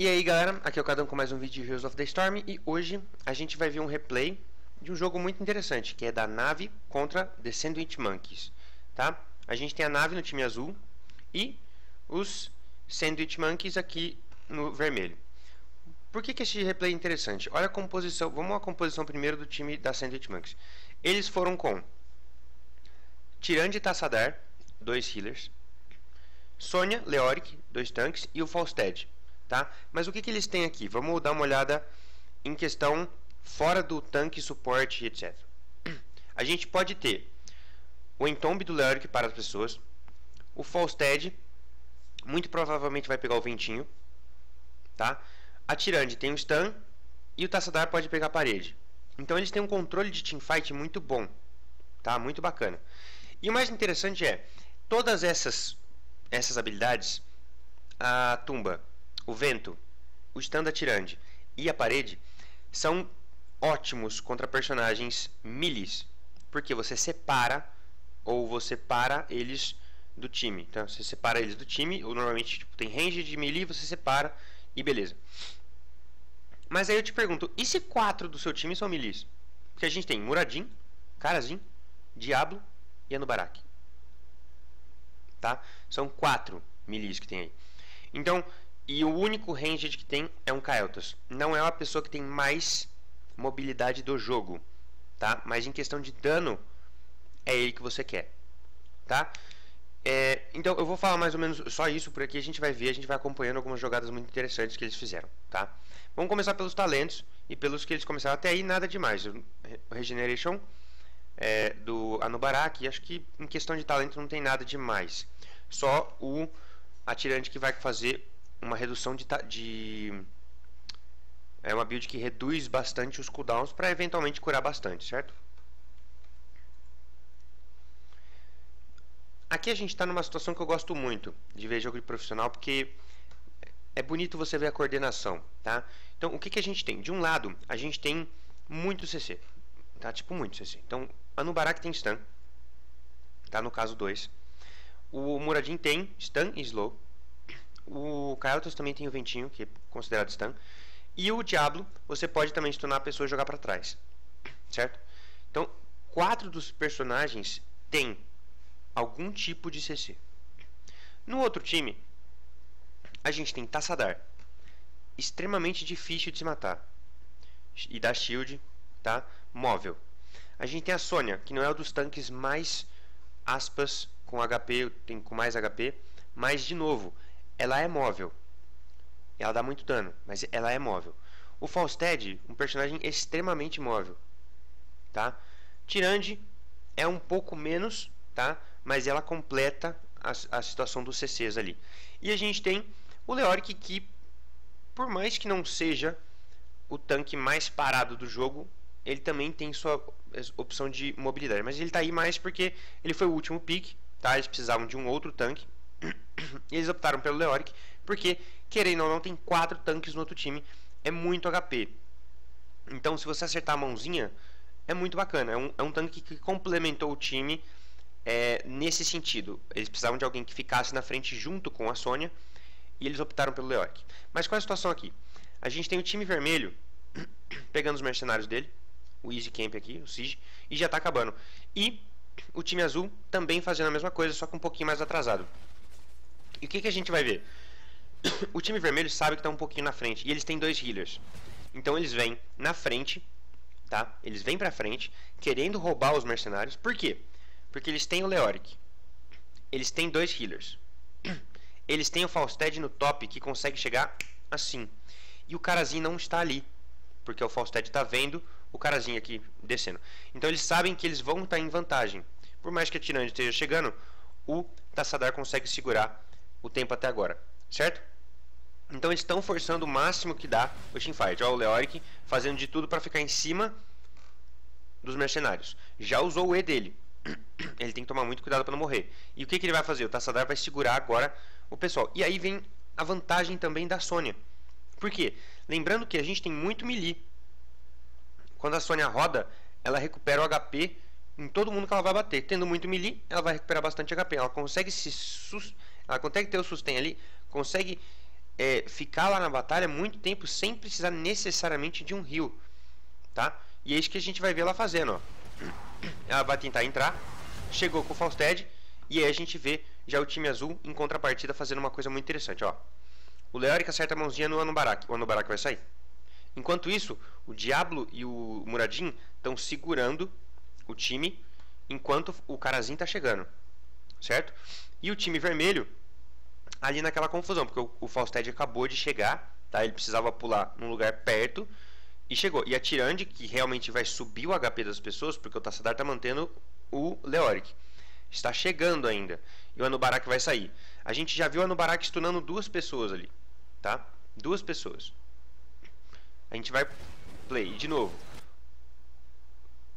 E aí galera, aqui é o Cadão com mais um vídeo de Heroes of the Storm e hoje a gente vai ver um replay de um jogo muito interessante que é da nave contra The Sandwich Monkeys, tá? A gente tem a nave no time azul e os Sandwich Monkeys aqui no vermelho. Por que, que esse replay é interessante? Olha a composição, vamos à composição primeiro do time da Sandwich Monkeys. Eles foram com Tirande Tassadar, dois healers, Sônia, Leoric, dois tanques e o Falstead tá? Mas o que, que eles têm aqui? Vamos dar uma olhada em questão fora do tanque, suporte, etc. A gente pode ter o Entomb do Leoric para as pessoas, o Falstead, muito provavelmente vai pegar o ventinho, tá? A Tirande tem o stun e o Tassadar pode pegar a parede. Então eles têm um controle de teamfight muito bom, tá? Muito bacana. E o mais interessante é, todas essas essas habilidades, a Tumba o vento, o stand atirante e a parede são ótimos contra personagens milis, porque você separa ou você para eles do time. Então você separa eles do time, ou normalmente tipo, tem range de melee, você separa e beleza. Mas aí eu te pergunto, e se quatro do seu time são milis? Porque a gente tem Muradin, Karazin, Diablo e Anubarak. Tá? São quatro milis que tem aí. Então, e o único ranged que tem é um Kael'thas. Não é uma pessoa que tem mais mobilidade do jogo, tá? Mas em questão de dano, é ele que você quer, tá? É, então eu vou falar mais ou menos só isso, por aqui a gente vai ver, a gente vai acompanhando algumas jogadas muito interessantes que eles fizeram, tá? Vamos começar pelos talentos e pelos que eles começaram até aí, nada demais. O Regeneration é, do Anubarak, acho que em questão de talento não tem nada demais. Só o atirante que vai fazer uma redução de, de é uma build que reduz bastante os cooldowns para eventualmente curar bastante, certo? Aqui a gente está numa situação que eu gosto muito de ver jogo de profissional, porque é bonito você ver a coordenação, tá? Então, o que, que a gente tem? De um lado, a gente tem muito CC, tá? Tipo, muito CC. Então, a Nubarak tem stun, tá? No caso 2. O Muradin tem stun e slow, o Kael'thas também tem o ventinho, que é considerado stun. E o Diablo, você pode também stunar a pessoa e jogar para trás. Certo? Então, quatro dos personagens têm algum tipo de CC. No outro time, a gente tem Tassadar. Extremamente difícil de se matar. E dá shield, tá? Móvel. A gente tem a Sônia, que não é um dos tanques mais aspas com HP, tem com mais HP, mas de novo, ela é móvel. Ela dá muito dano, mas ela é móvel. O Falstead, um personagem extremamente móvel, tá? Tirande é um pouco menos, tá? Mas ela completa a, a situação dos CCs ali. E a gente tem o Leoric que, por mais que não seja o tanque mais parado do jogo, ele também tem sua opção de mobilidade. Mas ele está aí mais porque ele foi o último pick, tá? Eles precisavam de um outro tanque e eles optaram pelo Leoric, porque, querendo ou não, tem quatro tanques no outro time, é muito HP. Então, se você acertar a mãozinha, é muito bacana. É um, é um tanque que complementou o time é, nesse sentido. Eles precisavam de alguém que ficasse na frente junto com a Sônia, e eles optaram pelo Leoric. Mas qual é a situação aqui? A gente tem o time vermelho pegando os mercenários dele, o Easy Camp aqui, o Siege, e já está acabando. E o time azul também fazendo a mesma coisa, só que um pouquinho mais atrasado. E o que, que a gente vai ver? o time vermelho sabe que está um pouquinho na frente. E eles têm dois healers. Então eles vêm na frente, tá? Eles vêm pra frente, querendo roubar os mercenários. Por quê? Porque eles têm o Leoric. Eles têm dois healers. Eles têm o Falstead no top que consegue chegar assim. E o Carazinho não está ali. Porque o Falstead está vendo o Carazinho aqui descendo. Então eles sabem que eles vão estar tá em vantagem. Por mais que a Tirande esteja chegando, o Tassadar consegue segurar o tempo até agora, certo? Então estão forçando o máximo que dá o teamfight. Olha o Leoric fazendo de tudo para ficar em cima dos mercenários. Já usou o E dele. Ele tem que tomar muito cuidado para não morrer. E o que, que ele vai fazer? O Tassadar vai segurar agora o pessoal. E aí vem a vantagem também da Sônia. Por quê? Lembrando que a gente tem muito melee. Quando a Sônia roda, ela recupera o HP em todo mundo que ela vai bater. Tendo muito melee, ela vai recuperar bastante HP. Ela consegue se ela consegue ter o sustain ali, consegue é, ficar lá na batalha muito tempo sem precisar necessariamente de um heal, tá? E é isso que a gente vai ver ela fazendo, ó. Ela vai tentar entrar, chegou com o Falstead, e aí a gente vê já o time azul em contrapartida fazendo uma coisa muito interessante, ó. O Leoric acerta a mãozinha no Anubarak, o Anubarak vai sair. Enquanto isso, o Diablo e o Muradin estão segurando o time enquanto o Karazin está chegando, certo? E o time vermelho ali naquela confusão, porque o, o acabou de chegar, tá? Ele precisava pular num lugar perto e chegou. E a Tirande, que realmente vai subir o HP das pessoas, porque o Tassadar está mantendo o Leoric. Está chegando ainda. E o Anubarak vai sair. A gente já viu o Anubarak stunando duas pessoas ali, tá? Duas pessoas. A gente vai play de novo.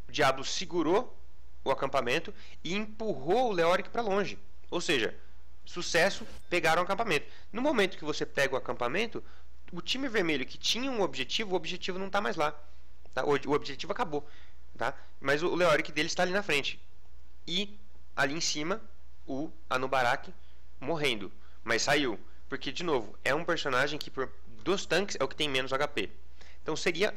O Diablo segurou o acampamento e empurrou o Leoric para longe. Ou seja, sucesso, pegaram o acampamento. No momento que você pega o acampamento, o time vermelho que tinha um objetivo, o objetivo não está mais lá. Tá? O, o, objetivo acabou. Tá? Mas o Leoric dele está ali na frente. E ali em cima, o Anubarak morrendo. Mas saiu. Porque, de novo, é um personagem que por, dos tanques é o que tem menos HP. Então seria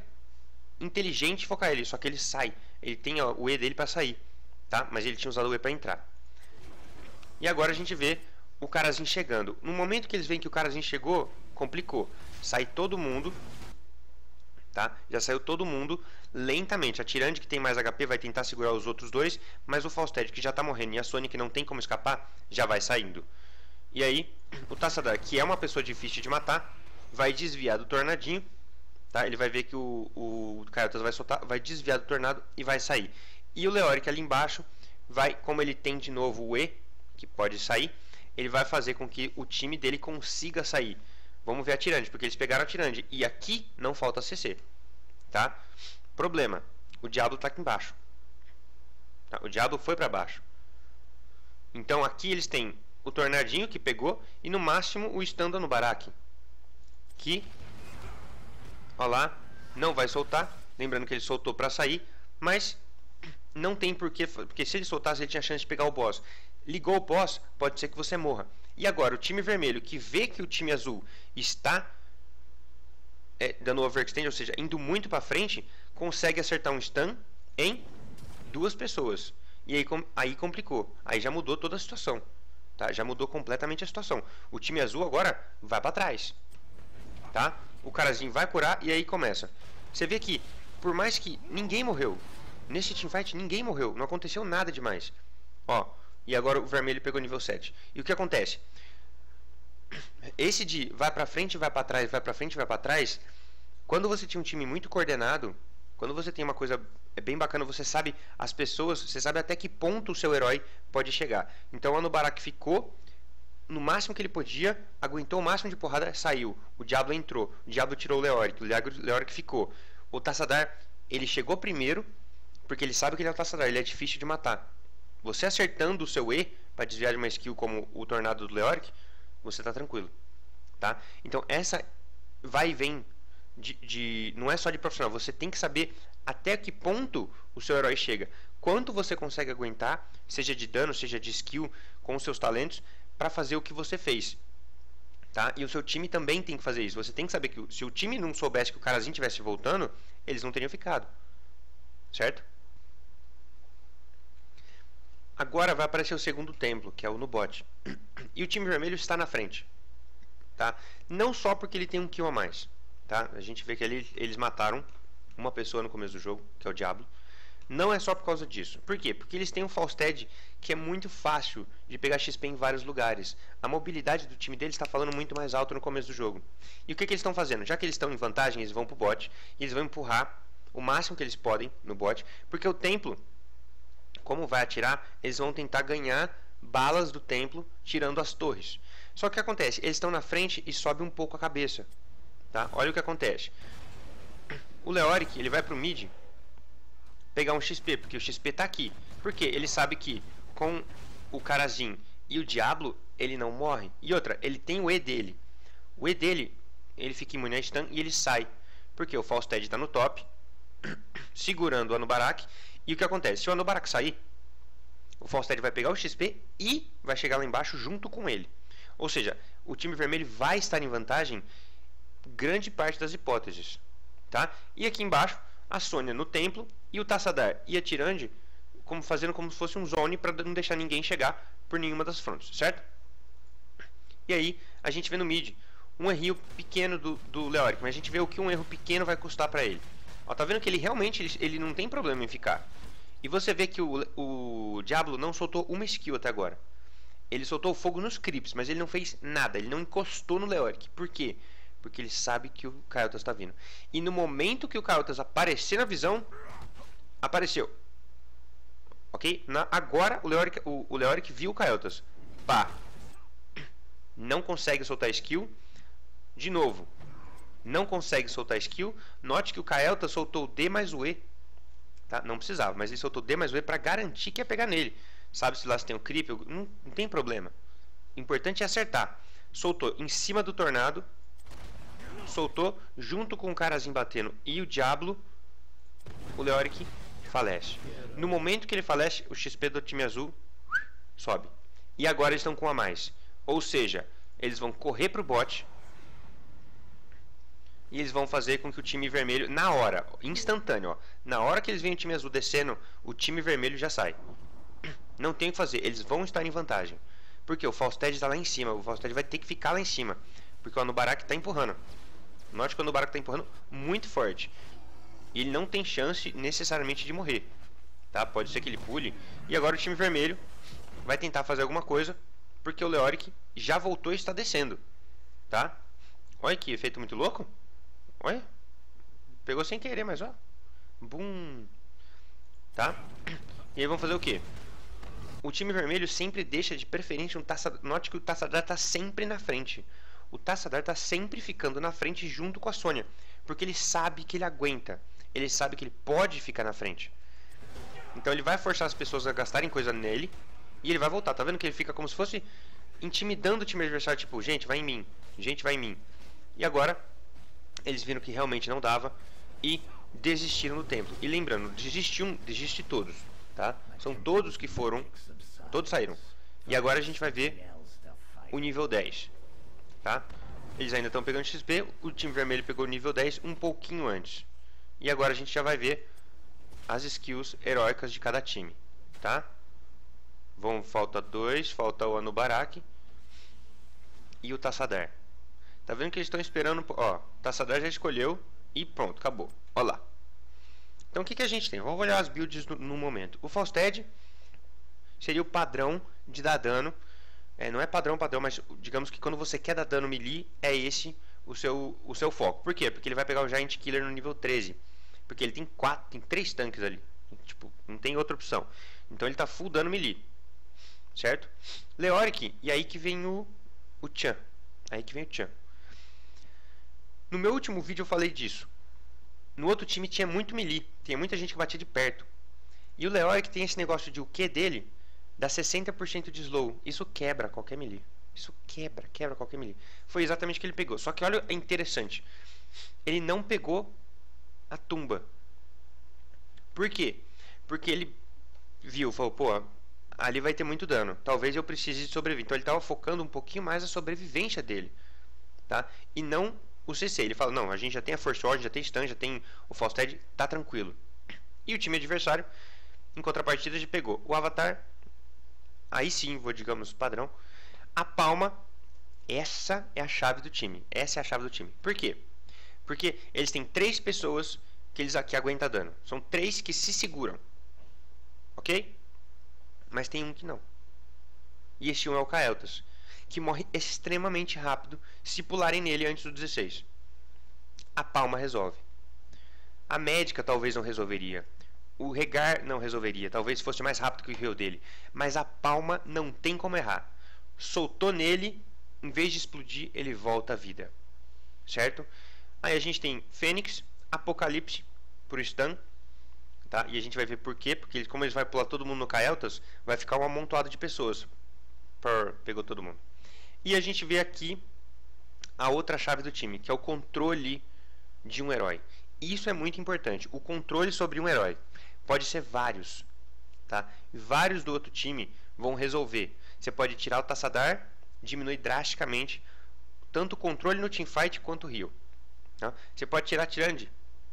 inteligente focar ele, só que ele sai. Ele tem ó, o E dele para sair, tá? Mas ele tinha usado o E para entrar. E agora a gente vê o Karazinho chegando. No momento que eles veem que o Karazinho chegou, complicou. Sai todo mundo, tá? Já saiu todo mundo lentamente. A Tirande, que tem mais HP, vai tentar segurar os outros dois, mas o Falstead, que já está morrendo, e a Sonic, que não tem como escapar, já vai saindo. E aí, o Tassadar, que é uma pessoa difícil de matar, vai desviar do Tornadinho, tá? Ele vai ver que o, o Kaiotas vai soltar, vai desviar do Tornado e vai sair. E o Leoric ali embaixo, vai, como ele tem de novo o E, que pode sair, ele vai fazer com que o time dele consiga sair. Vamos ver a Tirande, porque eles pegaram a Tirande. E aqui não falta CC. Tá? Problema. O Diablo está aqui embaixo. Tá? O Diablo foi para baixo. Então aqui eles têm o Tornadinho que pegou. E no máximo o Standa no Baraki. Que, ó lá, não vai soltar. Lembrando que ele soltou para sair. Mas não tem porquê. Porque se ele soltasse, ele tinha chance de pegar o boss ligou o boss, pode ser que você morra. E agora, o time vermelho que vê que o time azul está é, dando overextend, ou seja, indo muito para frente, consegue acertar um stun em duas pessoas. E aí, com, aí complicou. Aí já mudou toda a situação. Tá? Já mudou completamente a situação. O time azul agora vai para trás. Tá? O carazinho vai curar e aí começa. Você vê que, por mais que ninguém morreu, nesse teamfight ninguém morreu, não aconteceu nada demais. Ó, e agora o vermelho pegou nível 7. E o que acontece? Esse de vai para frente, vai para trás, vai para frente, vai para trás, quando você tinha um time muito coordenado, quando você tem uma coisa é bem bacana, você sabe as pessoas, você sabe até que ponto o seu herói pode chegar. Então o Anubarak ficou no máximo que ele podia, aguentou o máximo de porrada, saiu. O Diablo entrou, o Diablo tirou o Leoric, o Leoric ficou. O Tassadar, ele chegou primeiro, porque ele sabe que ele é o Tassadar, ele é difícil de matar. Você acertando o seu E para desviar de uma skill como o tornado do Leoric, você está tranquilo, tá? Então essa vai e vem de, de, não é só de profissional, você tem que saber até que ponto o seu herói chega, quanto você consegue aguentar, seja de dano, seja de skill, com os seus talentos, para fazer o que você fez. Tá? E o seu time também tem que fazer isso. Você tem que saber que se o time não soubesse que o carazinho estivesse voltando, eles não teriam ficado. Certo? Agora vai aparecer o segundo templo, que é o Nubot. E o time vermelho está na frente. Tá? Não só porque ele tem um kill a mais. Tá? A gente vê que ali eles mataram uma pessoa no começo do jogo, que é o Diablo. Não é só por causa disso. Por quê? Porque eles têm um Falstead que é muito fácil de pegar XP em vários lugares. A mobilidade do time deles está falando muito mais alto no começo do jogo. E o que, que eles estão fazendo? Já que eles estão em vantagem, eles vão pro bot e eles vão empurrar o máximo que eles podem no bot, porque o templo como vai atirar, eles vão tentar ganhar balas do templo tirando as torres. Só que o que acontece? Eles estão na frente e sobe um pouco a cabeça. Tá? Olha o que acontece. O Leoric ele vai para o mid pegar um XP, porque o XP está aqui. Porque ele sabe que com o Karazin e o Diablo ele não morre. E outra, ele tem o E dele. O E dele, ele fica imune a stun e ele sai. Porque o Falstead está no top, segurando o Anubarak e o que acontece? Se o Anubarak sair, o Falstead vai pegar o XP e vai chegar lá embaixo junto com ele. Ou seja, o time vermelho vai estar em vantagem grande parte das hipóteses. Tá? E aqui embaixo, a Sônia no templo e o Tassadar e a Tirande como, fazendo como se fosse um zone para não deixar ninguém chegar por nenhuma das frontes, certo? E aí, a gente vê no mid um errinho pequeno do, do Leoric, mas a gente vê o que um erro pequeno vai custar para ele. Ó, tá vendo que ele realmente ele, ele, não tem problema em ficar. E você vê que o, o Diablo não soltou uma skill até agora. Ele soltou fogo nos creeps, mas ele não fez nada. Ele não encostou no Leoric. Por quê? Porque ele sabe que o Kaiotas está vindo. E no momento que o Kaiotas aparecer na visão, apareceu. Ok? Na, agora o Leoric, o, o Leoric viu o Kaiotas. Pá. Não consegue soltar skill. De novo, não consegue soltar skill. Note que o Kael'thas soltou D mais o E. Tá? Não precisava, mas ele soltou D mais o E para garantir que ia pegar nele. Sabe se lá se tem o creep, não, não tem problema. O importante é acertar. Soltou em cima do tornado. Soltou junto com o carazinho batendo e o Diablo. O Leoric falece. No momento que ele falece, o XP do time azul sobe. E agora eles estão com a mais. Ou seja, eles vão correr para o bot e eles vão fazer com que o time vermelho, na hora, instantâneo, ó, na hora que eles veem o time azul descendo, o time vermelho já sai. Não tem o que fazer, eles vão estar em vantagem. Porque o Falstead está lá em cima, o Falstead vai ter que ficar lá em cima. Porque o Anubarak está empurrando. Note que o Anubarak está empurrando muito forte. E ele não tem chance necessariamente de morrer. Tá? Pode ser que ele pule. E agora o time vermelho vai tentar fazer alguma coisa. Porque o Leoric já voltou e está descendo. Tá? Olha que efeito muito louco. Olha. Pegou sem querer, mas ó. Bum. Tá? E aí vamos fazer o quê? O time vermelho sempre deixa de preferência um taça. Note que o Taçadar está sempre na frente. O Taçadar está sempre ficando na frente junto com a Sônia. Porque ele sabe que ele aguenta. Ele sabe que ele pode ficar na frente. Então ele vai forçar as pessoas a gastarem coisa nele. E ele vai voltar. Tá vendo que ele fica como se fosse intimidando o time adversário. Tipo, gente, vai em mim. Gente, vai em mim. E agora eles viram que realmente não dava e desistiram do templo. E lembrando, desistiu, desiste todos, tá? São todos que foram, todos saíram. E agora a gente vai ver o nível 10, tá? Eles ainda estão pegando XP, o time vermelho pegou o nível 10 um pouquinho antes. E agora a gente já vai ver as skills heróicas de cada time, tá? Vão, falta dois, falta o Anubarak e o Tassadar. Tá vendo que eles estão esperando. Ó, Tassadar já escolheu e pronto, acabou. Olha lá. Então o que, que a gente tem? Vamos olhar as builds no, no momento. O Falstead seria o padrão de dar dano. É, não é padrão, padrão, mas digamos que quando você quer dar dano melee, é esse o seu, o seu foco. Por quê? Porque ele vai pegar o Giant Killer no nível 13. Porque ele tem quatro, tem três tanques ali. Tipo, não tem outra opção. Então ele tá full dano melee. Certo? Leoric, e aí que vem o, o Chan. Aí que vem o Chan. No meu último vídeo eu falei disso. No outro time tinha muito melee, tinha muita gente que batia de perto. E o Leoric tem esse negócio de o Q dele dá 60% de slow. Isso quebra qualquer melee. Isso quebra, quebra qualquer melee. Foi exatamente o que ele pegou. Só que olha, é interessante. Ele não pegou a tumba. Por quê? Porque ele viu, falou, pô, ali vai ter muito dano. Talvez eu precise de sobreviver. Então ele estava focando um pouquinho mais a sobrevivência dele. Tá? E não o CC. Ele fala: não, a gente já tem a Force Ward, já tem Stun, já tem o Falstead, tá tranquilo. E o time adversário, em contrapartida, já pegou o Avatar. Aí sim, vou, digamos, padrão. A Palma, essa é a chave do time. Essa é a chave do time. Por quê? Porque eles têm três pessoas que eles aqui aguentam dano. São três que se seguram. Ok? Mas tem um que não. E esse um é o Kael'thas que morre extremamente rápido se pularem nele antes do 16. A palma resolve. A médica talvez não resolveria. O regar não resolveria. Talvez fosse mais rápido que o rio dele. Mas a palma não tem como errar. Soltou nele, em vez de explodir, ele volta à vida. Certo? Aí a gente tem Fênix, Apocalipse por stun. Tá? E a gente vai ver por quê. Porque como eles vai pular todo mundo no Kael'thas, vai ficar um amontoado de pessoas. Por, pegou todo mundo. E a gente vê aqui a outra chave do time, que é o controle de um herói. Isso é muito importante. O controle sobre um herói. Pode ser vários. Tá? Vários do outro time vão resolver. Você pode tirar o Tassadar diminui drasticamente tanto o controle no teamfight quanto o heal. Tá? Você pode tirar Tirande,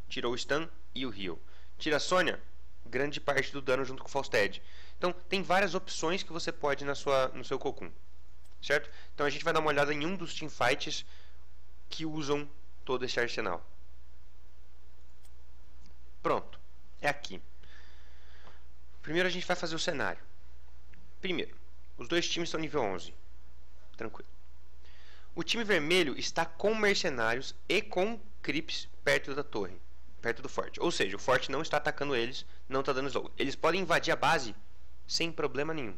tirou o stun e o heal. Tira a Sônia, grande parte do dano junto com o Falstead. Então, tem várias opções que você pode na sua, no seu Cocoon. Certo? Então, a gente vai dar uma olhada em um dos teamfights que usam todo esse arsenal. Pronto. É aqui. Primeiro a gente vai fazer o cenário. Primeiro, os dois times estão nível 11. Tranquilo. O time vermelho está com mercenários e com creeps perto da torre, perto do forte. Ou seja, o forte não está atacando eles, não está dando slow. Eles podem invadir a base sem problema nenhum.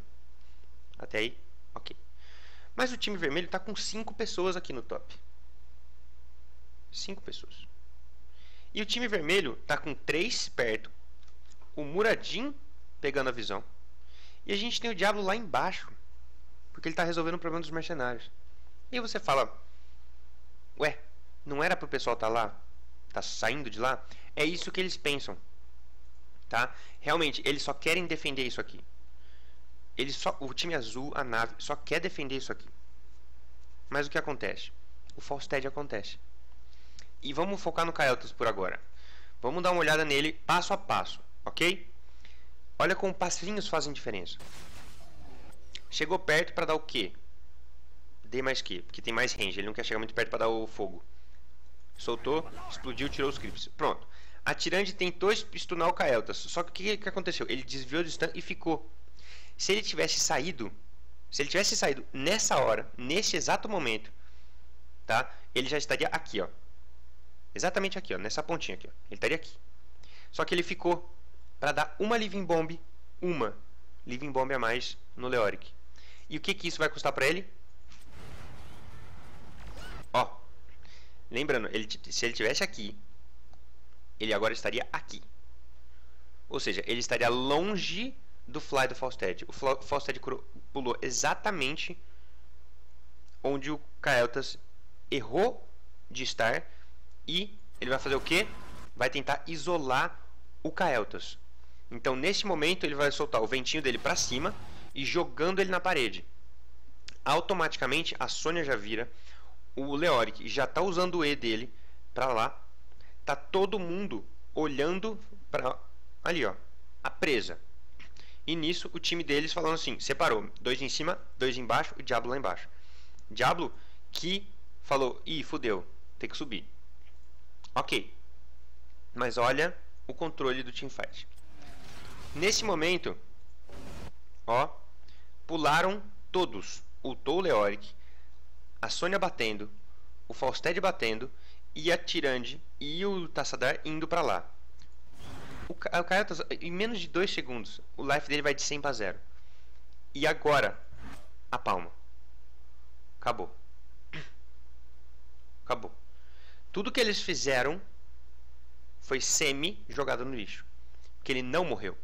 Até aí, ok. Mas o time vermelho está com 5 pessoas aqui no top. 5 pessoas. E o time vermelho está com 3 perto. O Muradin pegando a visão. E a gente tem o Diablo lá embaixo. Porque ele está resolvendo o problema dos mercenários. E você fala: Ué, não era para o pessoal estar tá lá? Tá saindo de lá? É isso que eles pensam. Tá? Realmente, eles só querem defender isso aqui. Eles só, o time azul, a nave, só quer defender isso aqui. Mas o que acontece? O Falstead acontece. E vamos focar no Kael'thas por agora. Vamos dar uma olhada nele passo a passo, ok? Olha como passinhos fazem diferença. Chegou perto para dar o quê? D mais Q, porque tem mais range. Ele não quer chegar muito perto para dar o fogo. Soltou, explodiu, tirou os creeps. Pronto. A Tirande tentou stunar o Kael'thas. Só que o que, que aconteceu? Ele desviou do stun e ficou. Se ele tivesse saído, se ele tivesse saído nessa hora, nesse exato momento, tá? Ele já estaria aqui, ó. Exatamente aqui, ó, nessa pontinha aqui, ó. Ele estaria aqui. Só que ele ficou para dar uma Living Bomb, uma Living Bomb a mais no Leoric. E o que, que isso vai custar para ele? Ó, lembrando, ele, se ele tivesse aqui, ele agora estaria aqui. Ou seja, ele estaria longe do fly do Falstead. O Falstead pulou exatamente onde o Kael'thas errou de estar e ele vai fazer o que? Vai tentar isolar o Kael'thas. Então, nesse momento, ele vai soltar o ventinho dele para cima e jogando ele na parede. Automaticamente, a Sônia já vira. O Leoric já está usando o E dele para lá. Tá todo mundo olhando para ali, ó, a presa. E nisso, o time deles falando assim, separou, dois em cima, dois embaixo, o Diablo lá embaixo. Diablo que falou, ih, fudeu, tem que subir. Ok. Mas olha o controle do teamfight. Nesse momento, ó, pularam todos. O Tou Leoric, a Sônia batendo, o Falstead batendo e a Tirande e o Tassadar indo para lá. O, o cara, em menos de 2 segundos, o life dele vai de 100 para 0. E agora, a palma. Acabou. Acabou. Tudo que eles fizeram foi semi jogado no lixo. Porque ele não morreu.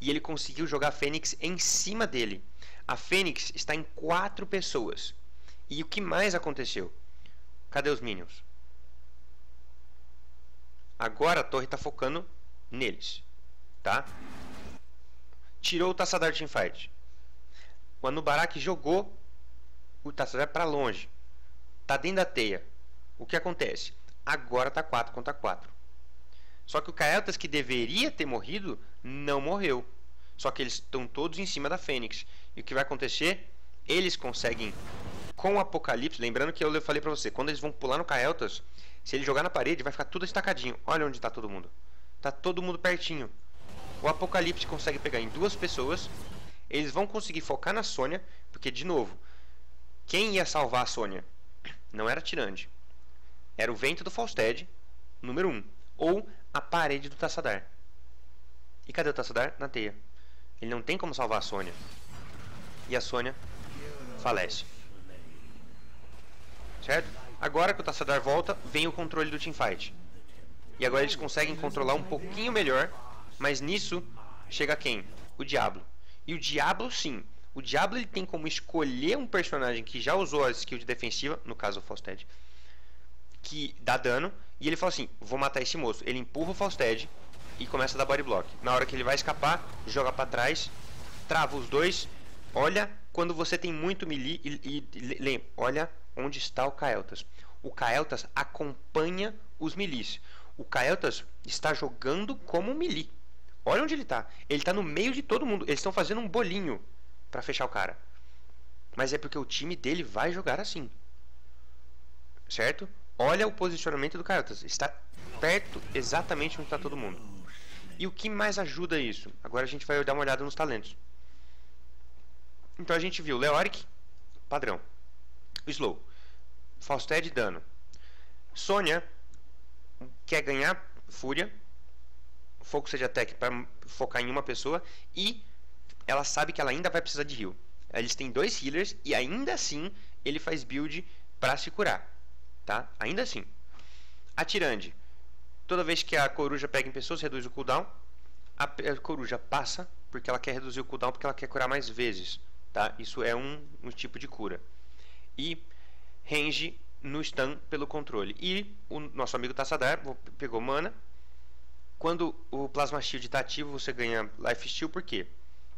E ele conseguiu jogar a Fênix em cima dele. A Fênix está em quatro pessoas. E o que mais aconteceu? Cadê os Minions? Agora a torre está focando neles. Tá? Tirou o Tassadar Teamfight. O Anubarak jogou o Tassadar para longe. Tá dentro da teia. O que acontece? Agora está 4 contra 4. Só que o Kael'thas que deveria ter morrido não morreu. Só que eles estão todos em cima da Fênix. E o que vai acontecer? Eles conseguem com o Apocalipse, lembrando que eu falei para você, quando eles vão pular no Kael'thas, se ele jogar na parede, vai ficar tudo estacadinho. Olha onde está todo mundo. Tá todo mundo pertinho. O Apocalipse consegue pegar em duas pessoas. Eles vão conseguir focar na Sônia, porque de novo, quem ia salvar a Sônia? Não era Tirande era o vento do Falstead, número 1, um, ou a parede do Tassadar. E cadê o Tassadar? Na teia. Ele não tem como salvar a Sônia. E a Sônia falece. Certo? Agora que o Tassadar volta, vem o controle do teamfight. E agora eles conseguem controlar um pouquinho melhor, mas nisso chega quem? O Diablo. E o Diablo sim, o Diablo ele tem como escolher um personagem que já usou a skill de defensiva, no caso o Falstead, que dá dano. E ele fala assim: Vou matar esse moço. Ele empurra o Falstead e começa a dar body block. Na hora que ele vai escapar, joga para trás, trava os dois, Olha quando você tem muito melee e, e, e olha onde está o Kael'thas. O Kael'thas acompanha os melees. O Kael'thas está jogando como melee. Olha onde ele está. Ele está no meio de todo mundo. Eles estão fazendo um bolinho para fechar o cara. Mas é porque o time dele vai jogar assim. Certo? Olha o posicionamento do Kael'thas. Está perto, exatamente onde está todo mundo. E o que mais ajuda isso? Agora a gente vai dar uma olhada nos talentos. Então a gente viu Leoric, padrão. Slow. Fausted, dano. Sônia quer ganhar fúria. Focus de attack para focar em uma pessoa. E ela sabe que ela ainda vai precisar de heal. Eles têm dois healers e ainda assim ele faz build para se curar. Tá? Ainda assim. A Tirande. Toda vez que a coruja pega em pessoas, reduz o cooldown. A coruja passa porque ela quer reduzir o cooldown porque ela quer curar mais vezes. Tá? Isso é um, um tipo de cura. E range no stun pelo controle. E o nosso amigo Tassadar pegou mana. Quando o Plasma Shield está ativo, você ganha Life Steal, por quê?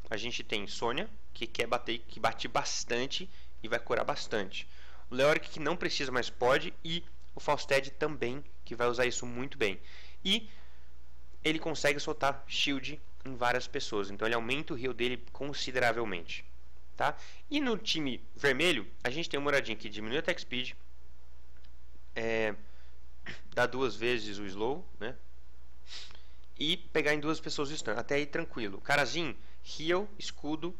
A gente tem Sônia, que quer bater, que bate bastante e vai curar bastante. O Leoric, que não precisa, mas pode. E o Fausted também, que vai usar isso muito bem. E ele consegue soltar Shield em várias pessoas. Então ele aumenta o heal dele consideravelmente. Tá? E no time vermelho, a gente tem o Moradinho que diminui a attack speed, é, dá duas vezes o slow, né? E pegar em duas pessoas o stun. Até aí tranquilo. Carazinho, heal, escudo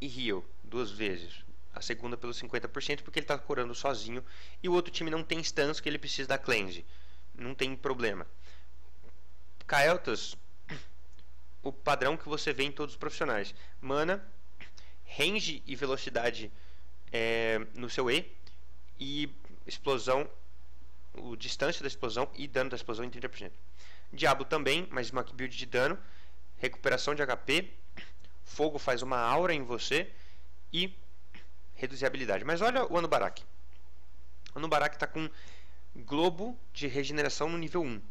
e heal duas vezes. A segunda pelo 50% porque ele está curando sozinho. E o outro time não tem stuns que ele precisa da cleanse. Não tem problema. Kael'thas, o padrão que você vê em todos os profissionais. Mana, range e velocidade é, no seu E e explosão, o distância da explosão e dano da explosão em 30%. Diabo também, mas uma build de dano, recuperação de HP, fogo faz uma aura em você e reduzir a habilidade. Mas olha o Anubarak. O Anubarak está com globo de regeneração no nível 1.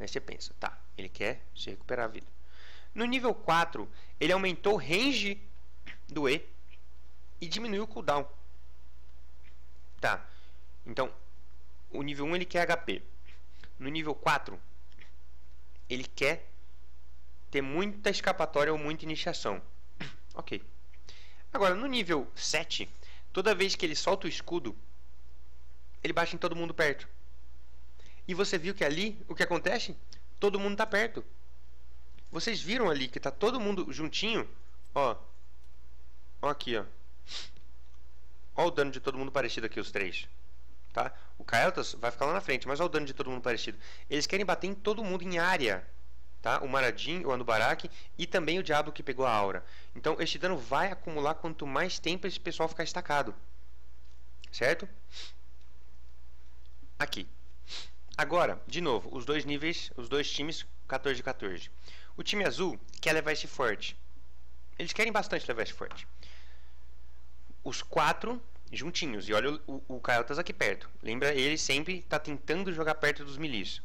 Aí você pensa, tá, ele quer se recuperar a vida. No nível 4, ele aumentou range do E e diminuiu o cooldown. Tá. Então, o nível 1 ele quer HP. No nível 4, ele quer ter muita escapatória ou muita iniciação. ok. Agora, no nível 7, toda vez que ele solta o escudo, ele baixa em todo mundo perto. E você viu que ali, o que acontece? Todo mundo está perto. Vocês viram ali que está todo mundo juntinho? Ó, Ó aqui, ó. Ó o dano de todo mundo parecido aqui, os três. Tá? O Kael'thas vai ficar lá na frente, mas olha o dano de todo mundo parecido. Eles querem bater em todo mundo em área. Tá? O Maradin, o Anubarak e também o Diabo que pegou a aura. Então, este dano vai acumular quanto mais tempo esse pessoal ficar estacado. Certo? Aqui. Agora, de novo, os dois níveis, os dois times, 14 de 14. O time azul quer levar esse forte. Eles querem bastante levar esse forte os quatro juntinhos. E olha o, o, o aqui perto. Lembra, ele sempre está tentando jogar perto dos milis.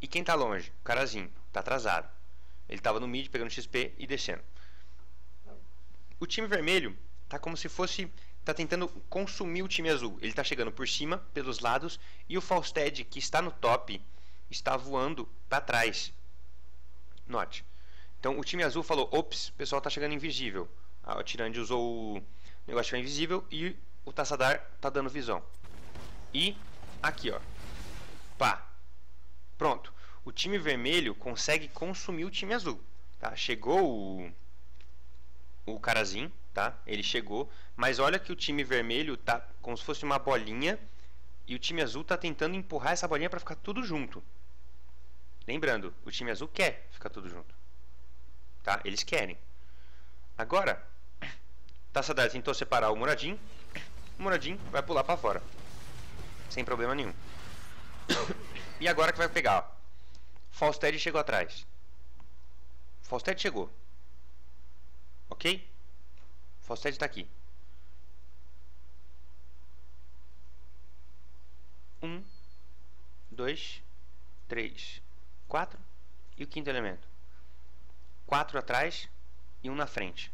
E quem está longe? O Carazinho. Está atrasado. Ele estava no mid pegando XP e descendo. O time vermelho está como se fosse está tentando consumir o time azul. Ele está chegando por cima, pelos lados, e o Falstead, que está no top, está voando para trás. Note. Então o time azul falou: ops, o pessoal está chegando invisível. O Tirande usou o negócio é invisível e o Tassadar tá dando visão. E aqui, ó. Pá. Pronto. O time vermelho consegue consumir o time azul. Tá? Chegou o, o Carazinho, tá? Ele chegou. Mas olha que o time vermelho tá como se fosse uma bolinha. E o time azul tá tentando empurrar essa bolinha para ficar tudo junto. Lembrando, o time azul quer ficar tudo junto. Tá? Eles querem. Agora, 10 tentou separar o Muradim. O Muradim vai pular para fora. Sem problema nenhum. e agora que vai pegar, ó. Falstead chegou atrás. Falstead chegou. Ok? Falstead está aqui. Um, dois, três, quatro. E o quinto elemento? Quatro atrás e um na frente.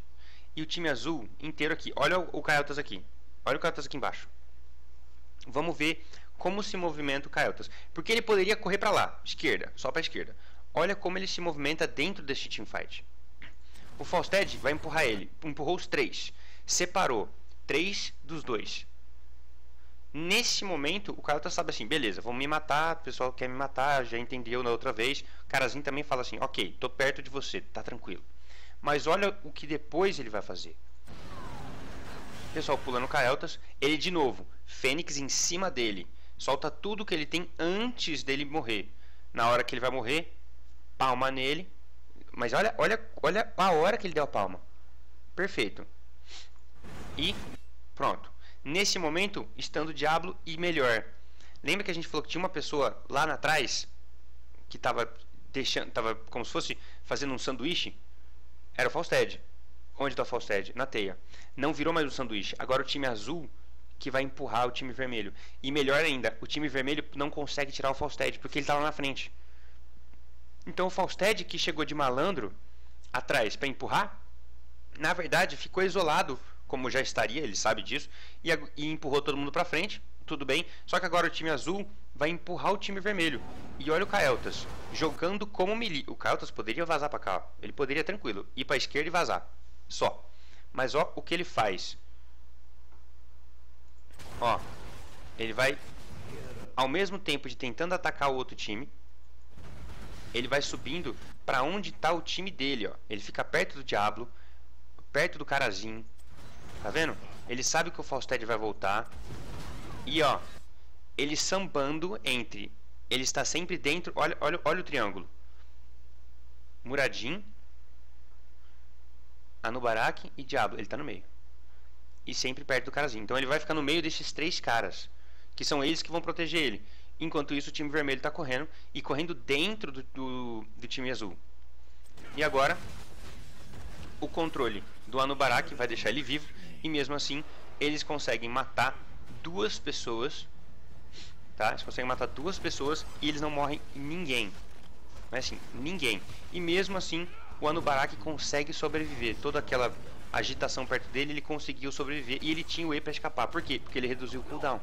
E o time azul inteiro aqui. Olha o, o aqui. Olha o Caiotas aqui embaixo. Vamos ver como se movimenta o Caiotas. Porque ele poderia correr para lá, esquerda, só para esquerda. Olha como ele se movimenta dentro deste teamfight. O Falstead vai empurrar ele. Empurrou os três. Separou três dos dois. Nesse momento, o Caiotas sabe assim, beleza, vão me matar, o pessoal quer me matar, já entendeu na outra vez. O carazinho também fala assim, ok, tô perto de você, tá tranquilo. Mas olha o que depois ele vai fazer. Pessoal pula no Caeltas, ele de novo, Fênix em cima dele, solta tudo que ele tem antes dele morrer. Na hora que ele vai morrer, palma nele. Mas olha, olha, olha a hora que ele deu a palma. Perfeito. E pronto. Nesse momento, estando o Diablo e melhor. Lembra que a gente falou que tinha uma pessoa lá atrás que estava deixando, tava como se fosse fazendo um sanduíche? Era o Falstead. Onde está o Falstead? Na teia. Não virou mais um sanduíche. Agora o time azul que vai empurrar o time vermelho. E melhor ainda, o time vermelho não consegue tirar o Falstead porque ele está lá na frente. Então o Falstead que chegou de malandro atrás para empurrar, na verdade ficou isolado, como já estaria, ele sabe disso, e, e empurrou todo mundo para frente. Tudo bem, só que agora o time azul vai empurrar o time vermelho. E olha o Caeltas, jogando como melee. O Caeltas poderia vazar para cá, ele poderia tranquilo ir para esquerda e vazar. Só. Mas ó o que ele faz. Ó, ele vai ao mesmo tempo de tentando atacar o outro time, ele vai subindo para onde está o time dele, ó. Ele fica perto do Diablo, perto do Carazinho. Tá vendo? Ele sabe que o Falstead vai voltar. E ó, ele sambando entre. Ele está sempre dentro. Olha, olha, olha o triângulo. Muradin, Anubarak e Diablo. Ele está no meio. E sempre perto do carazinho. Então ele vai ficar no meio desses três caras. Que são eles que vão proteger ele. Enquanto isso, o time vermelho está correndo. E correndo dentro do, do, do, time azul. E agora, o controle do Anubarak vai deixar ele vivo. E mesmo assim, eles conseguem matar duas pessoas tá? Eles conseguem matar duas pessoas e eles não morrem ninguém. Mas assim, ninguém. E mesmo assim, o Anubarak consegue sobreviver. Toda aquela agitação perto dele, ele conseguiu sobreviver. E ele tinha o E para escapar. Por quê? Porque ele reduziu o cooldown.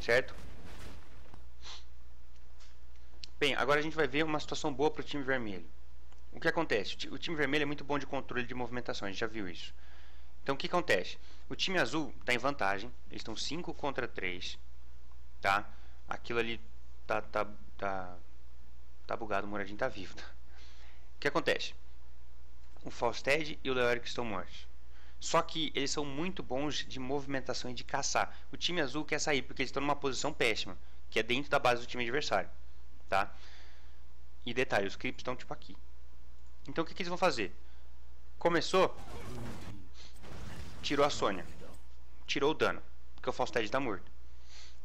Certo? Bem, agora a gente vai ver uma situação boa para o time vermelho. O que acontece? O time vermelho é muito bom de controle de movimentação, a gente já viu isso. Então o que acontece? O time azul está em vantagem, eles estão 5 contra 3 tá? Aquilo ali tá, tá, tá, tá bugado, o Moradinho tá vivo, tá? O que acontece? O Falstead e o Leoric estão mortos. Só que eles são muito bons de movimentação e de caçar. O time azul quer sair porque eles estão numa posição péssima, que é dentro da base do time adversário, tá? E detalhe, os creeps estão tipo aqui. Então o que, que eles vão fazer? Começou, tirou a Sônia, tirou o dano, porque o Falstead está morto.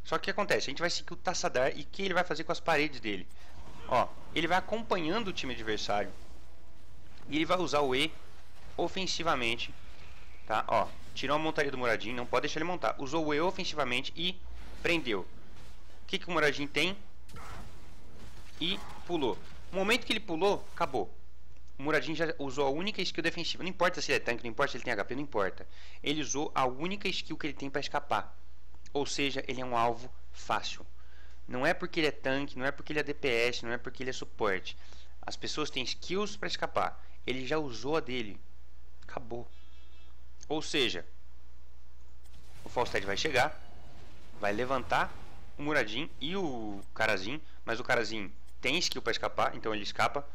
Só que o que acontece? A gente vai seguir o Tassadar e o que ele vai fazer com as paredes dele? Ó, ele vai acompanhando o time adversário e ele vai usar o E ofensivamente, tá? Ó, tirou a montaria do Muradin, não pode deixar ele montar. Usou o E ofensivamente e prendeu. O que, que o Muradin tem? E pulou. No momento que ele pulou, acabou. O Muradin já usou a única skill defensiva. Não importa se ele é tanque, não importa se ele tem HP, não importa. Ele usou a única skill que ele tem para escapar. Ou seja, ele é um alvo fácil. Não é porque ele é tanque, não é porque ele é DPS, não é porque ele é suporte. As pessoas têm skills para escapar. Ele já usou a dele. Acabou. Ou seja, o Falstead vai chegar, vai levantar o Muradin e o Carazinho, mas o Carazinho tem skill para escapar, então ele escapa.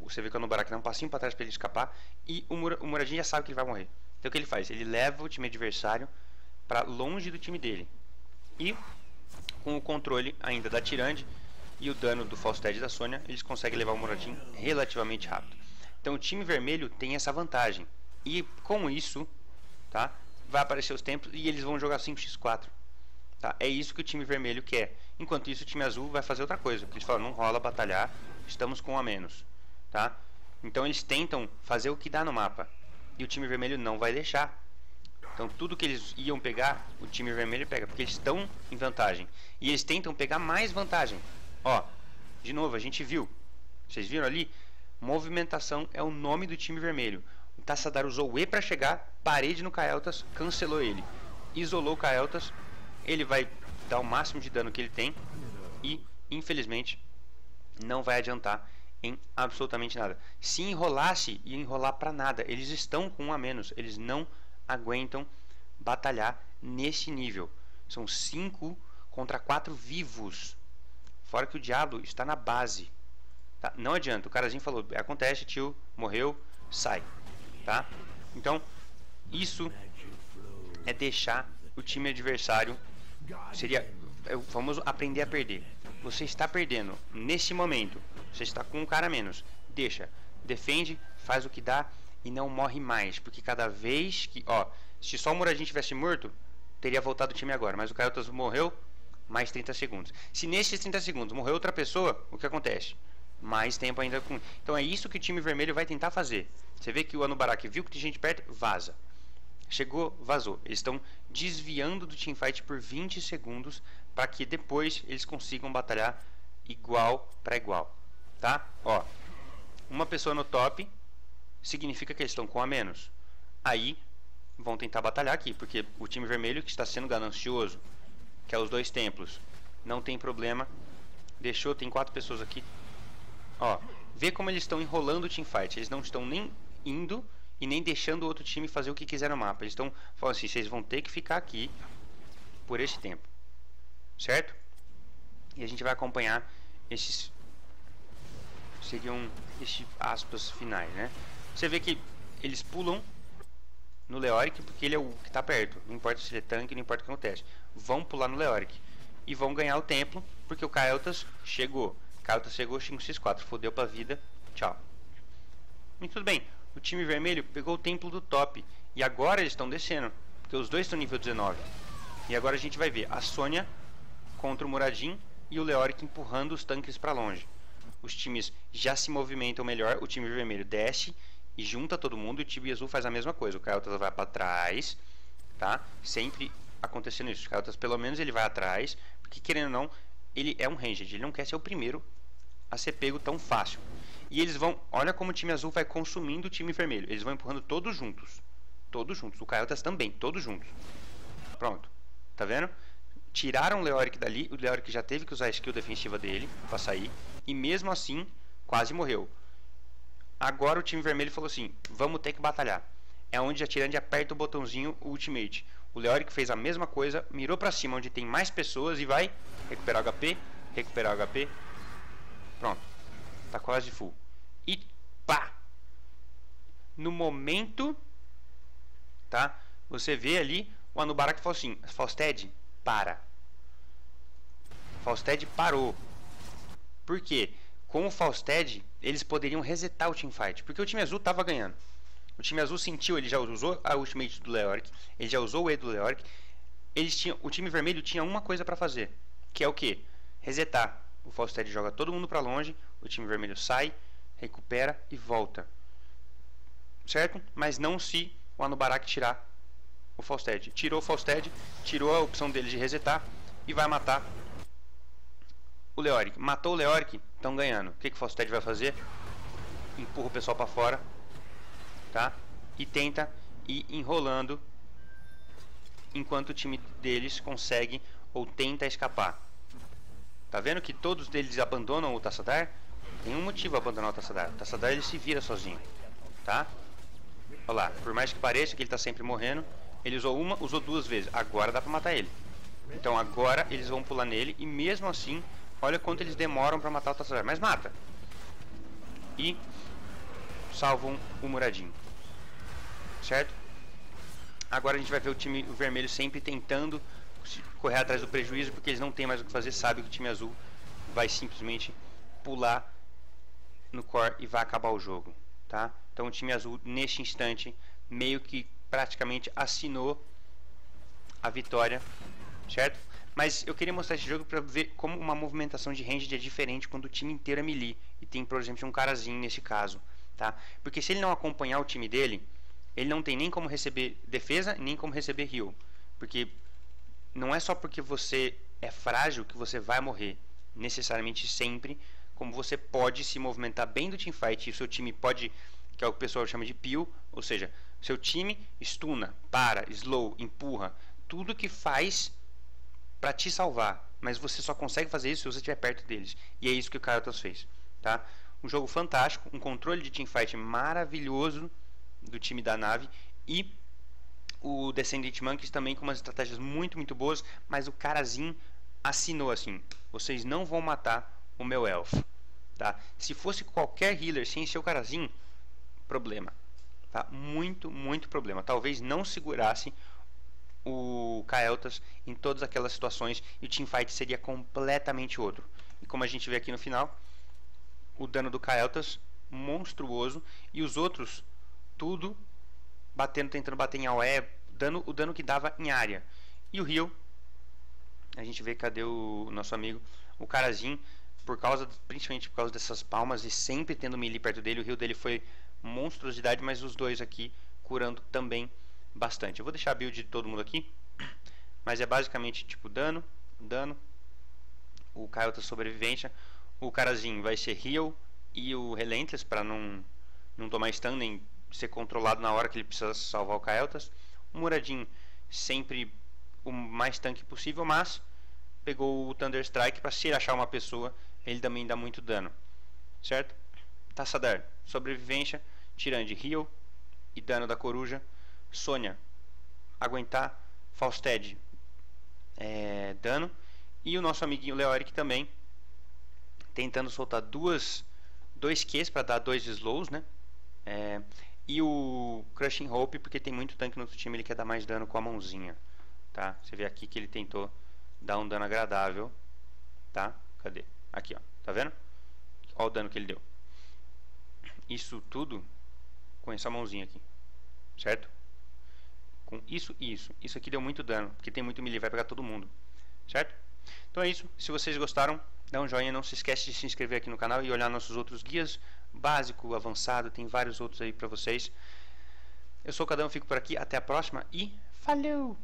Você vê que o Nubarak dá um passinho para trás para ele escapar e o, Mur o Muradin já sabe que ele vai morrer. Então o que ele faz? Ele leva o time adversário para longe do time dele. E com o controle ainda da Tirande e o dano do Falstead da Sônia, eles conseguem levar o Muradin relativamente rápido. Então o time vermelho tem essa vantagem. E com isso, tá? Vai aparecer os tempos e eles vão jogar 5x4. Tá? É isso que o time vermelho quer. Enquanto isso, o time azul vai fazer outra coisa. Eles falam, não rola batalhar, estamos com um a menos. Tá? Então eles tentam fazer o que dá no mapa. E o time vermelho não vai deixar. Então tudo que eles iam pegar, o time vermelho pega, porque eles estão em vantagem. E eles tentam pegar mais vantagem. Ó, de novo, a gente viu. Vocês viram ali? Movimentação é o nome do time vermelho. Tassadar usou o E para chegar, parede no Kael'thas, cancelou ele. Isolou o Kael'thas, ele vai dar o máximo de dano que ele tem e, infelizmente, não vai adiantar em absolutamente nada. Se enrolasse, ia enrolar para nada. Eles estão com um a menos, eles não aguentam batalhar nesse nível. São 5 contra 4 vivos. Fora que o diabo está na base. Tá? Não adianta, o carazinho falou, acontece, tio, morreu, sai. Tá? Então, isso é deixar o time adversário seria é o famoso aprender a perder. Você está perdendo nesse momento, você está com um cara a menos. Deixa, defende, faz o que dá e não morre mais, porque cada vez que, ó, se só o Muradinho tivesse morto, teria voltado o time agora, mas o Caiotas morreu, mais 30 segundos. Se nesses 30 segundos morreu outra pessoa, o que acontece? Mais tempo ainda com. Então é isso que o time vermelho vai tentar fazer. Você vê que o Anubarak viu que tem gente perto, vaza. Chegou, vazou. Eles estão desviando do teamfight por 20 segundos para que depois eles consigam batalhar igual para igual, tá? Ó, uma pessoa no top significa que eles estão com a menos. Aí vão tentar batalhar aqui, porque o time vermelho que está sendo ganancioso, que é os dois templos, não tem problema. Deixou, tem quatro pessoas aqui. Ó, vê como eles estão enrolando o teamfight. Eles não estão nem indo e nem deixando o outro time fazer o que quiser no mapa. Eles estão falando assim, vocês vão ter que ficar aqui por esse tempo. Certo? E a gente vai acompanhar esses seriam esses aspas finais, né? Você vê que eles pulam no Leoric porque ele é o que está perto. Não importa se ele é tanque, não importa o que acontece. Vão pular no Leoric e vão ganhar o templo porque o Kael'thas chegou. Kael'thas chegou 5x4, fodeu pra vida. Tchau. Muito bem o time vermelho pegou o templo do top. E agora eles estão descendo. Porque os dois estão nível 19. E agora a gente vai ver a Sônia contra o Muradin e o Leoric empurrando os tanques para longe. Os times já se movimentam melhor. O time vermelho desce e junta todo mundo. E o time azul faz a mesma coisa. O Kael'thas vai para trás. Tá? Sempre acontecendo isso. O Kael'thas pelo menos ele vai atrás. Porque querendo ou não, ele é um ranged. Ele não quer ser o primeiro a ser pego tão fácil. E eles vão. Olha como o time azul vai consumindo o time vermelho. Eles vão empurrando todos juntos. Todos juntos. O Coyotes também, todos juntos. Pronto. Tá vendo? Tiraram o Leoric dali. O Leoric já teve que usar a skill defensiva dele para sair. E mesmo assim, quase morreu. Agora o time vermelho falou assim: vamos ter que batalhar. É onde a Tirande aperta o botãozinho Ultimate. O Leoric fez a mesma coisa, mirou para cima onde tem mais pessoas e vai recuperar HP, recuperar HP. Pronto. Tá quase full. E pá! No momento, tá? Você vê ali o Anubarak falou assim: Fausted, para. Fausted parou. Por quê? Com o Fausted, eles poderiam resetar o teamfight, porque o time azul estava ganhando. O time azul sentiu, ele já usou a ultimate do Leoric, ele já usou o E do Leoric. Eles tinham, o time vermelho tinha uma coisa para fazer, que é o que? Resetar. O Fausted joga todo mundo para longe, o time vermelho sai, recupera e volta. Certo? Mas não se o Anubarak tirar o Falstead. Tirou o Falstead, tirou a opção dele de resetar e vai matar o Leoric. Matou o Leoric, estão ganhando. O que, que o Falstead vai fazer? Empurra o pessoal para fora, tá? E tenta ir enrolando enquanto o time deles consegue ou tenta escapar. Tá vendo que todos deles abandonam o Tassadar? Nenhum motivo abandonar o Tassadar. O Tassadar ele se vira sozinho. Tá? Olha lá, por mais que pareça que ele está sempre morrendo, ele usou uma, usou duas vezes. Agora dá pra matar ele. Então agora eles vão pular nele e mesmo assim, olha quanto eles demoram pra matar o Tassadar. Mas mata. E salvam o Muradinho. Certo? Agora a gente vai ver o time vermelho sempre tentando correr atrás do prejuízo porque eles não têm mais o que fazer, sabe que o time azul vai simplesmente pular no core e vai acabar o jogo, tá? Então o time azul neste instante meio que praticamente assinou a vitória, certo? Mas eu queria mostrar esse jogo para ver como uma movimentação de range é diferente quando o time inteiro é melee e tem, por exemplo, um carazinho nesse caso, tá? Porque se ele não acompanhar o time dele, ele não tem nem como receber defesa, nem como receber heal, porque não é só porque você é frágil que você vai morrer necessariamente sempre como você pode se movimentar bem do teamfight e o seu time pode que é o que o pessoal chama de peel, ou seja, seu time stuna, para, slow, empurra, tudo que faz para te salvar, mas você só consegue fazer isso se você estiver perto deles. E é isso que o Kaiotas fez, tá? Um jogo fantástico, um controle de teamfight maravilhoso do time da nave e o Descendant Monkeys também com umas estratégias muito, muito boas, mas o carazinho assinou assim: vocês não vão matar o meu elfo. Tá? Se fosse qualquer healer sem ser o carazinho, problema. Tá? Muito, muito problema. Talvez não segurasse o Kael'thas em todas aquelas situações e o teamfight seria completamente outro. E como a gente vê aqui no final, o dano do Kael'thas monstruoso e os outros tudo batendo, tentando bater em AOE, dando o dano que dava em área. E o Rio, a gente vê cadê o nosso amigo, o Carazinho, por causa, principalmente por causa dessas palmas e sempre tendo melee perto dele, o Rio dele foi monstruosidade, mas os dois aqui curando também bastante. Eu vou deixar a build de todo mundo aqui, mas é basicamente tipo dano, dano, o Kyle tá sobrevivência, o Carazinho vai ser heal e o Relentless para não, não tomar stun nem ser controlado na hora que ele precisa salvar o Kael'thas. O Muradin sempre o mais tanque possível, mas pegou o Thunder Strike para se achar uma pessoa, ele também dá muito dano. Certo? Tassadar, sobrevivência, tirando de heal e dano da coruja. Sônia, aguentar. Fausted, é, dano. E o nosso amiguinho Leoric também, tentando soltar duas, dois Qs para dar dois slows, né? É, e o Crushing Hope, porque tem muito tanque no outro time, ele quer dar mais dano com a mãozinha. Tá? Você vê aqui que ele tentou dar um dano agradável. Tá? Cadê? Aqui, ó. Tá vendo? Olha o dano que ele deu. Isso tudo com essa mãozinha aqui. Certo? Com isso e isso. Isso aqui deu muito dano, porque tem muito melee, vai pegar todo mundo. Certo? Então é isso. Se vocês gostaram, dá um joinha. Não se esquece de se inscrever aqui no canal e olhar nossos outros guias básico, avançado, tem vários outros aí para vocês. Eu sou o Cadão, fico por aqui, até a próxima e falou!